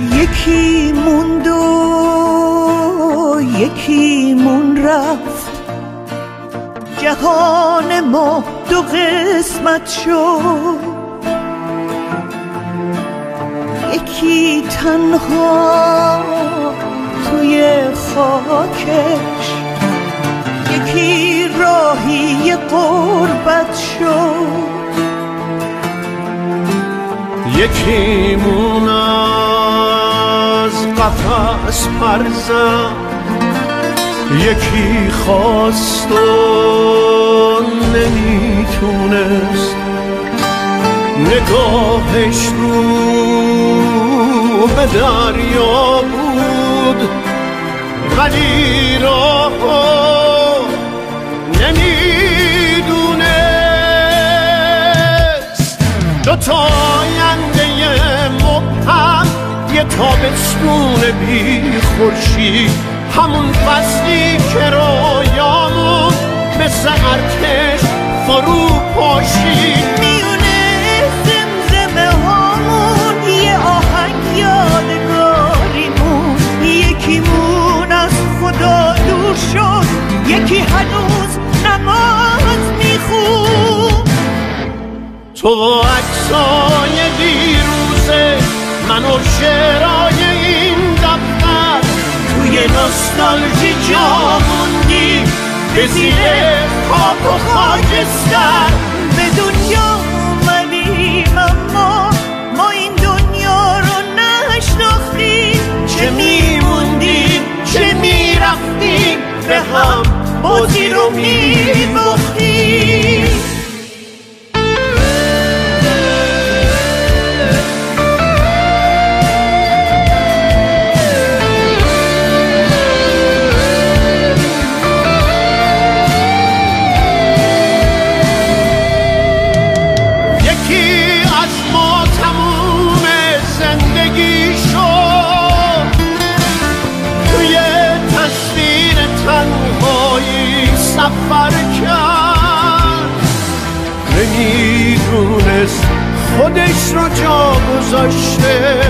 یکی موند و یکی مون رفت. جهان ما دو قسمت شد. یکی تنها توی خاکش. یکی راهی قربت شد. یکی مونم قفص پرزم یکی خواست و نمی‌تونست. نگاهش رو به دریا بود. ولی راه نمی‌دونست. دوتا آینده مبهم یه تابستون بی خورشید همون فصلی که رویامون مثل ارتش فرو پاشید میونه زمزمه هامون یه آهنگ یادگاریمون. یکیمون از خدا دور شد یکی هنوز نماز میخون. تو عکسای دیروزه من و شعرای این دفتر توی نوستالژی جا موندی. به زیر خاک و خاکستر. به دنیا اومدیم اما ما این دنیا رو نشناختیم. چه میموندیم چه می‌رفتیم به هم بازی رو میباختیم. سفر کرد. نمی‌دونست خودش رو جا گذاشته.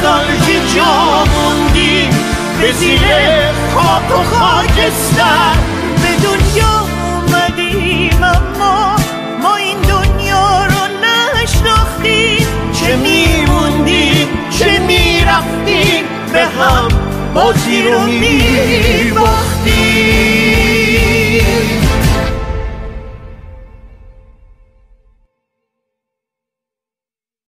نوستالژی جا موندی به زیر خاک و خاکستر. به دنیا اومدیم اما ما این دنیا رو نشناختیم. چه میموندیم چه می‌رفتیم به هم بازی رو میباختیم